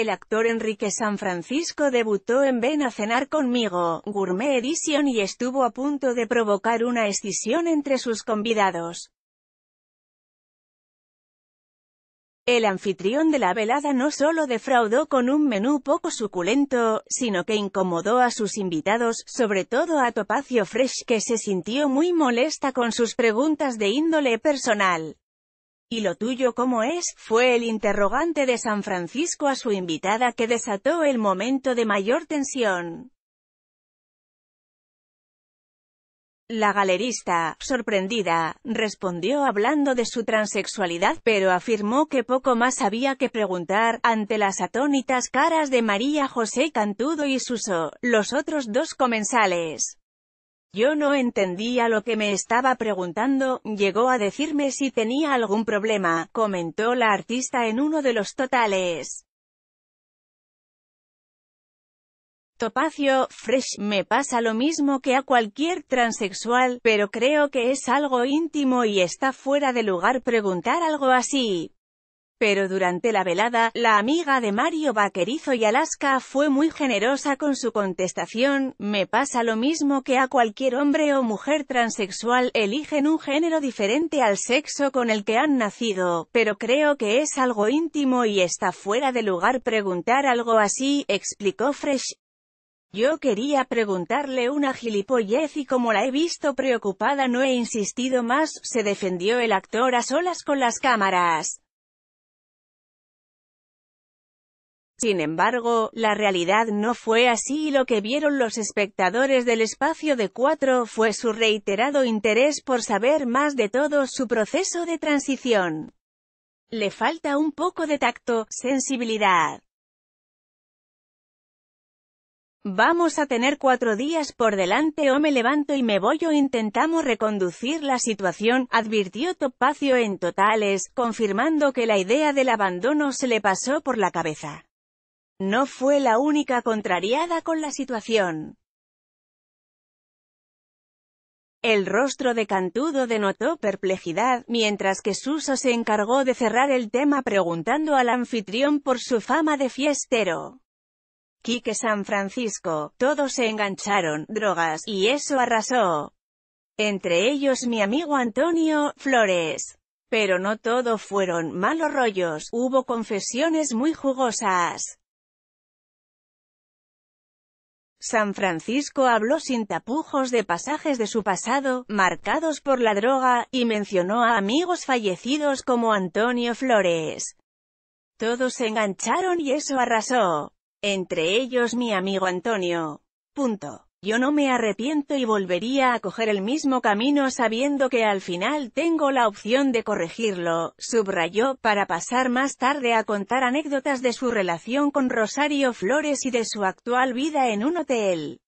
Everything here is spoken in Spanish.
El actor Enrique San Francisco debutó en Ven a cenar conmigo, Gourmet Edition y estuvo a punto de provocar una escisión entre sus convidados. El anfitrión de la velada no solo defraudó con un menú poco suculento, sino que incomodó a sus invitados, sobre todo a Topacio Fresh que se sintió muy molesta con sus preguntas de índole personal. ¿Y lo tuyo cómo es? Fue el interrogante de San Francisco a su invitada que desató el momento de mayor tensión. La galerista, sorprendida, respondió hablando de su transexualidad, pero afirmó que poco más había que preguntar, ante las atónitas caras de María José Cantudo y Suso, los otros dos comensales. Yo no entendía lo que me estaba preguntando, llegó a decirme si tenía algún problema, comentó la artista en uno de los totales. Topacio, Fresh, me pasa lo mismo que a cualquier transexual, pero creo que es algo íntimo y está fuera de lugar preguntar algo así. Pero durante la velada, la amiga de Mario Vaquerizo y Alaska fue muy generosa con su contestación, me pasa lo mismo que a cualquier hombre o mujer transexual, eligen un género diferente al sexo con el que han nacido, pero creo que es algo íntimo y está fuera de lugar preguntar algo así, explicó Fresh. Yo quería preguntarle una gilipollez y como la he visto preocupada no he insistido más, se defendió el actor a solas con las cámaras. Sin embargo, la realidad no fue así y lo que vieron los espectadores del espacio de cuatro fue su reiterado interés por saber más de todo su proceso de transición. Le falta un poco de tacto, sensibilidad. Vamos a tener cuatro días por delante o me levanto y me voy o intentamos reconducir la situación, advirtió Topacio en totales, confirmando que la idea del abandono se le pasó por la cabeza. No fue la única contrariada con la situación. El rostro de Cantudo denotó perplejidad, mientras que Suso se encargó de cerrar el tema preguntando al anfitrión por su fama de fiestero. Quique San Francisco, todos se engancharon, drogas, y eso arrasó. Entre ellos mi amigo Antonio, Flores. Pero no todo fueron malos rollos, hubo confesiones muy jugosas. San Francisco habló sin tapujos de pasajes de su pasado, marcados por la droga, y mencionó a amigos fallecidos como Antonio Flores. Todos se engancharon y eso arrasó. Entre ellos mi amigo Antonio. Punto. Yo no me arrepiento y volvería a coger el mismo camino sabiendo que al final tengo la opción de corregirlo, subrayó, para pasar más tarde a contar anécdotas de su relación con Rosario Flores y de su actual vida en un hotel.